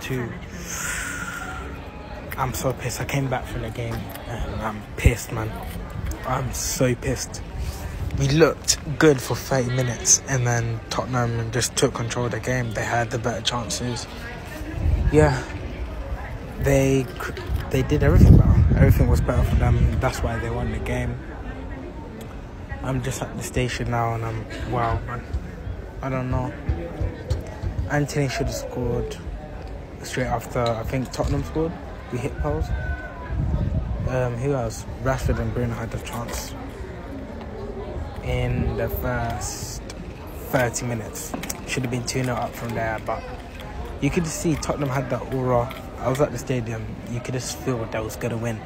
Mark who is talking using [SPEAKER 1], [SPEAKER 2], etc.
[SPEAKER 1] 2. I'm so pissed. I came back from the game and I'm pissed, man. I'm so pissed. We looked good for 30 minutes and then Tottenham just took control of the game. They had the better chances. Yeah, they they did everything well. Everything was better for them. That's why they won the game. I'm just at the station now and I'm wow, man. I don't know. Antony should have scored straight after I think Tottenham scored. We hit post. Um, who else? Rashford and Bruno had the chance in the first 30 minutes. Should have been 2 0 up from there, but you could see Tottenham had that aura. I was at the stadium, you could just feel that was going to win.